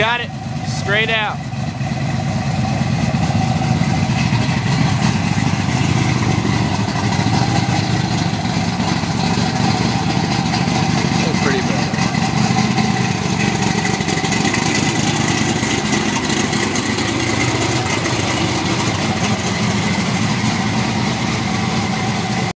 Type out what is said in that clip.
got it. Straight out.